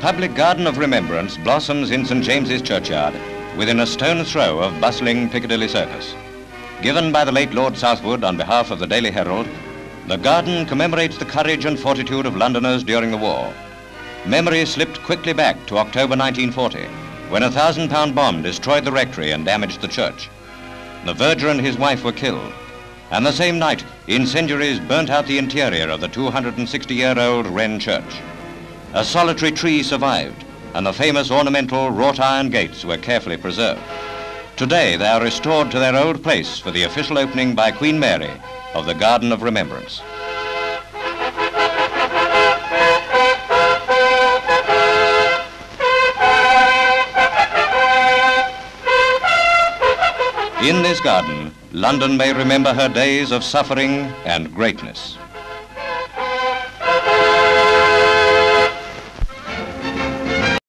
public garden of remembrance blossoms in St James's Churchyard within a stone's throw of bustling Piccadilly Circus. Given by the late Lord Southwood on behalf of the Daily Herald, the garden commemorates the courage and fortitude of Londoners during the war. Memory slipped quickly back to October 1940, when a thousand pound bomb destroyed the rectory and damaged the church. The verger and his wife were killed, and the same night, incendiaries burnt out the interior of the 260-year-old Wren Church. A solitary tree survived, and the famous ornamental wrought iron gates were carefully preserved. Today, they are restored to their old place for the official opening by Queen Mary of the Garden of Remembrance. In this garden, London may remember her days of suffering and greatness.